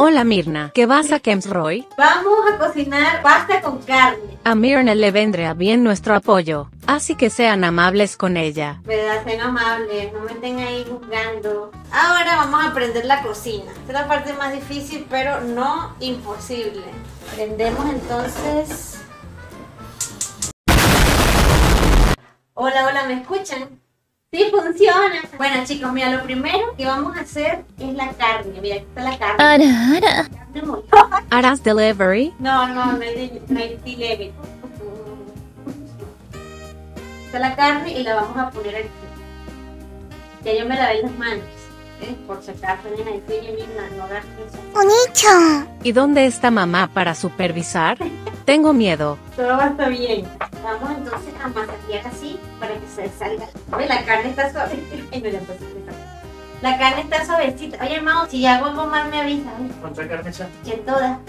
Hola Mirna, ¿qué vas a Kemsroy? Vamos a cocinar pasta con carne. A Mirna le vendría bien nuestro apoyo, así que sean amables con ella. ¿Verdad? Sean amables, no me estén ahí juzgando. Ahora vamos a aprender la cocina. Esta es la parte más difícil, pero no imposible. Prendemos entonces. Hola, hola, ¿me escuchan? Sí, funciona. Bueno, chicos, mira, lo primero que vamos a hacer es la carne. Mira, aquí está la carne. Ara, ara. Carne molida. ¿Harás delivery? No, no, no hay, no hay delivery. Está la carne y la vamos a poner aquí. Ya yo me lavé las manos. ¿Y dónde está mamá para supervisar? Tengo miedo. Todo va a estar bien. Vamos entonces a masajear así para que se salga. Oye, la carne está suavecita. la carne está suavecita. Oye, hermano, si hago algo mal me avisa. ¿Cuánta carne? Que toda.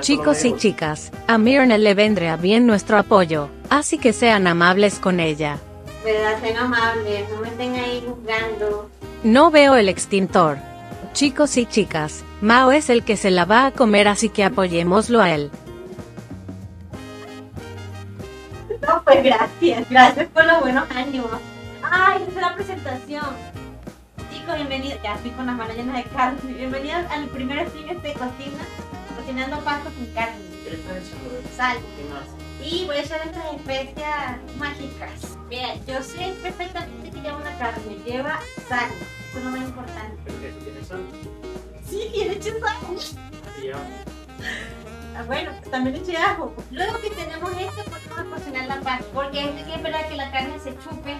Chicos y chicas, a Mirna le vendría bien nuestro apoyo, así que sean amables con ella. ¿Verdad? Sean amables. No me estén ahí juzgando. No veo el extintor. Chicos y chicas, Mao es el que se la va a comer así que apoyémoslo a él. No, pues gracias. Gracias por los buenos ánimos. Ay, esa es la presentación. Chicos, bienvenidos. Ya estoy con las manos llenas de carne. Bienvenidos al primer stream de cocina. Cocinando pasta con carne. ¿Qué le estás echando? Sal. Y voy a echar estas especias mágicas. Mira, yo sé perfectamente que lleva una carne. Lleva sal. Eso es lo más importante. ¿Pero que tiene sal? Sí, le eché sal. Y. Ah, bueno, también le eché ajo. Luego que tenemos esto, pues vamos a cocinar la pasta. Porque es que esperar que la carne se chupe.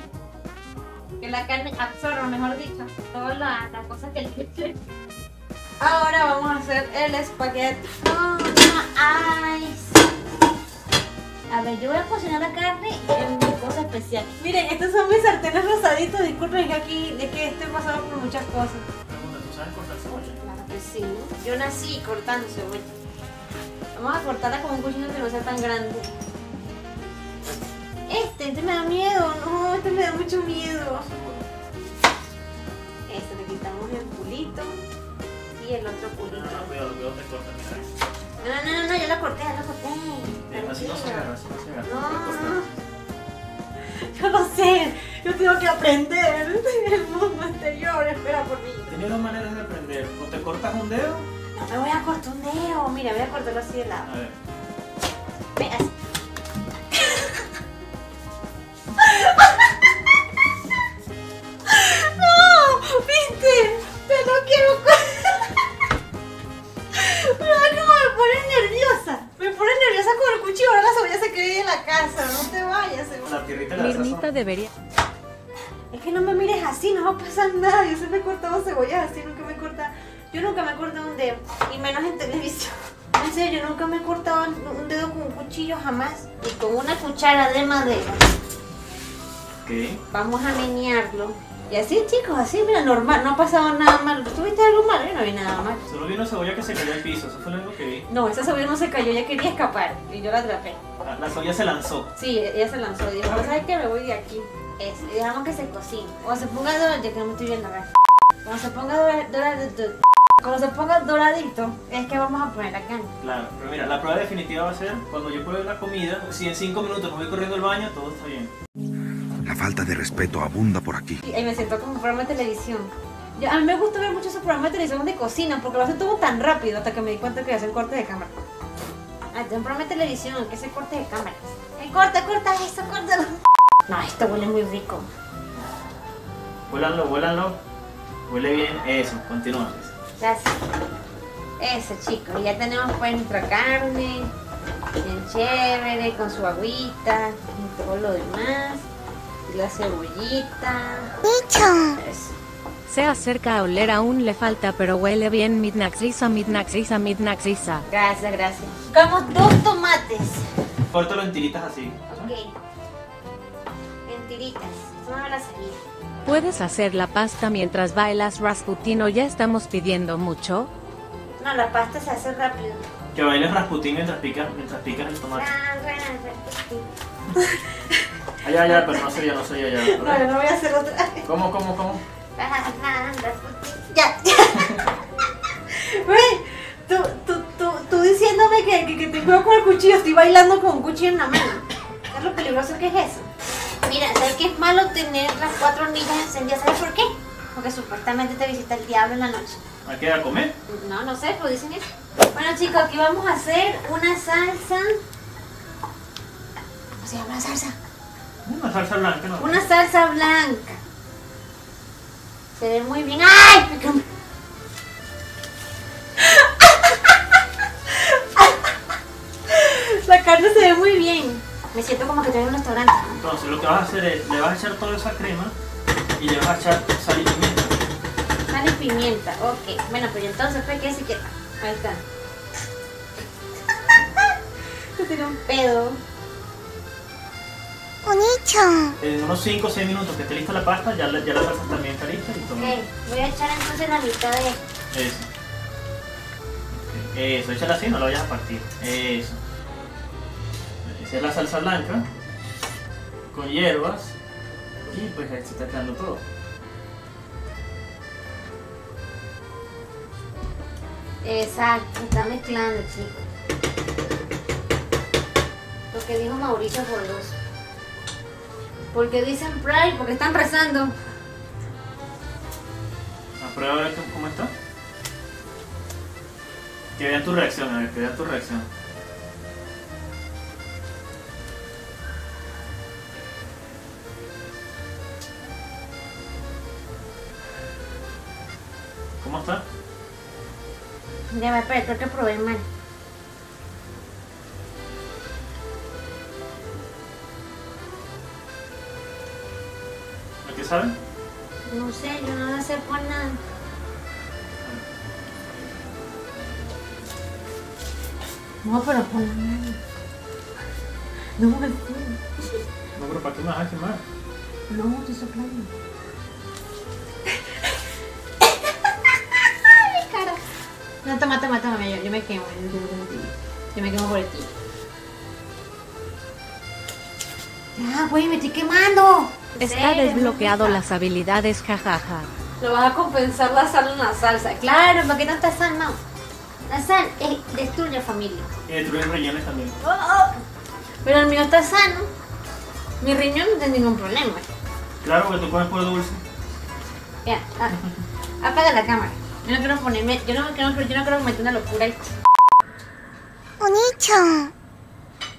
Que la carne absorba, mejor dicho, todas las las cosas que le eché. Ahora vamos a hacer el espagueti. Oh, ice. A ver, yo voy a cocinar la carne en mi cosa especial. Miren, estos son mis sartenes rosaditos. Disculpen que aquí es que estoy pasando por muchas cosas. Pregunta, ¿tú sabes cortar cebolla? Claro que sí. Yo nací cortando cebolla. Vamos a cortarla con un cuchillo que no sea tan grande. Este, este me da miedo. No, este me da mucho miedo. Este, le quitamos el culito y el otro No, culito. no, cuidado, cuidado, te cortas. No, no, no, no, yo la corté, ya la corté. Así no se agarra, así no se agarra. No. Yo no sé. Yo tengo que aprender. El mundo exterior espera por mí. Tienes dos maneras de aprender. O te cortas un dedo. No me voy a cortar un dedo. Mira, voy a cortarlo así de lado. A ver. Debería... Es que no me mires así, no va a pasar nada. Yo siempre he cortado cebollas así, nunca me he cortado... Yo nunca me he cortado un dedo. Y menos en televisión. En serio, yo nunca me he cortado un dedo con un cuchillo jamás. Y con una cuchara de madera. ¿Qué? Vamos a menearlo. Y así, chicos, así, mira, normal, no ha pasado nada mal. ¿Tuviste algo malo? Yo no vi nada mal. Solo vi una cebolla que se cayó al piso. Eso fue lo único que vi. No, esa cebolla no se cayó, ella quería escapar y yo la atrapé. La, la cebolla se lanzó. Sí, ella se lanzó y dijo, "Pues, ¿sabes qué? Me voy de aquí. Eso, y dejamos que se cocine. Cuando se ponga doradito, ya que no me estoy viendo acá. Cuando se ponga dora- doradito, cuando se ponga doradito, es que vamos a poner la carne. Claro, pero mira, la prueba definitiva va a ser cuando yo pruebe la comida. Si en 5 minutos me voy corriendo al baño, todo está bien. La falta de respeto abunda por aquí. Y ahí me siento como un programa de televisión. Yo- a mí me gusta ver mucho esos programas de televisión de cocina porque lo hacen todo tan rápido hasta que me di cuenta que hacen cortes de cámara. Ah, es un programa de televisión que hace cortes de cámara. Eh, corta, corta eso, córtalo. No, esto huele muy rico. Vuélanlo, vuélanlo. Huele bien. Eso, continúa. Gracias. Eso, chicos. Y ya tenemos pues nuestra carne. Bien chévere, con su agüita y todo lo demás la cebollita. Se acerca a oler aún le falta, pero huele bien Midnight Risa, Midnight Risa, Midnight Risa. Gracias, gracias. Buscamos dos tomates. Córtalo en tiritas así. Ok. En tiritas. No me ¿Puedes hacer la pasta mientras bailas Rasputino? ¿Ya estamos pidiendo mucho? No, la pasta se hace rápido. Que bailes Rasputin mientras picas mientras pica el tomate. Ah, allá, allá, pero no sería, no sería allá. No, no voy a hacer otra. ¿Cómo, cómo, cómo? ya, ya. Güey, tú, tú, tú, tú diciéndome que, que, te juego con el cuchillo, estoy bailando con un cuchillo en la mano. ¿Sabes lo peligroso que es eso? Mira, ¿sabes que es malo tener las cuatro anillas encendidas? ¿Sabes por qué? Porque supuestamente te visita el diablo en la noche. ¿A qué? ¿A comer? No, no sé, pues dicen eso. Bueno chicos, aquí vamos a hacer una salsa... ¿Cómo se llama la salsa? Una salsa blanca, ¿no? Una salsa blanca. Se ve muy bien. ¡Ay! La carne se ve muy bien. Me siento como que estoy en un restaurante. Entonces lo que vas a hacer es, le vas a echar toda esa crema y le vas a echar sal y pimienta. Sal y pimienta. Ok. Bueno, pues entonces, pues, ¿qué si que Ahí está. Yo tengo un pedo. En unos 5 o 6 minutos que esté lista la pasta, ya la, ya la salsa también está lista. Y todo. Okay. Voy a echar entonces la mitad de... Eso. Eso, échala así, no la vayas a partir. Eso. Esa es la salsa blanca, con hierbas, y pues ahí se está quedando todo. Exacto, está mezclando, chicos. Lo que dijo Mauricio Goloso. Porque dicen Pride, porque están rezando. A prueba a ver cómo- está. Que vean tu reacción, a ver, que vean tu reacción. ¿Cómo está? Ya va, espera, creo que probé mal. ¿A qué sabe? No sé, yo no sé por nada. No, pero por la mano. No, me No, pero ¿para qué más? ¿Qué más? No, estoy soplando. Mi cara. No, toma, toma, toma, yo, yo me quemo, yo, yo, yo, yo me quemo por aquí. Ya, güey, me estoy quemando. Está desbloqueado las habilidades, jajaja. Lo vas a compensar la sal en la salsa. Claro, porque no está sal, no. La sal es, destruye familia. Y destruye riñones también. Oh, oh. Pero el mío está sano. Mi riñón no tiene ningún problema. Claro, porque tú comes por dulce. Ya, ah, apaga la cámara. Yo no quiero ponerme, yo no quiero, yo no quiero meter una locura ahí.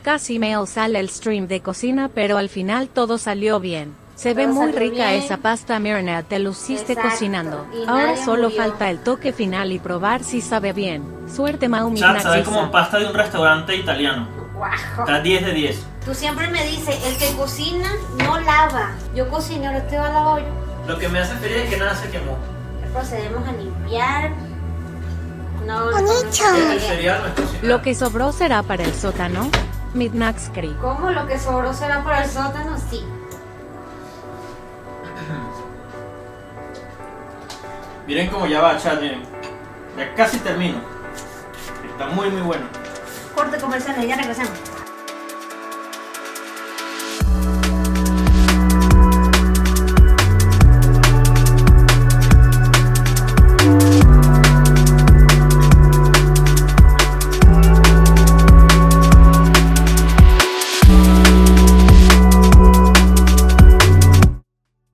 Casi me osala el stream de cocina, pero al final todo salió bien. Se ve muy rica bien. esa pasta Mirna, te luciste Exacto, cocinando. y Ahora solo murió. falta el toque final y probar si sabe bien. Suerte Mau Chat, sabe como pasta de un restaurante italiano. Guajo. Está 10 de 10. Tú siempre me dices, el que cocina no lava. Yo cocino, ahora te va a lavar yo. Lo que me hace feliz es que nada se quemó. Procedemos a limpiar. No, Bonito. no. Lo que sobró será para el sótano. Midnaxkri. ¿Cómo lo que sobró será por el sótano? Sí. Miren cómo ya va, chat. Ya casi termino. Está muy, muy bueno. Corte comercial, ya regresamos.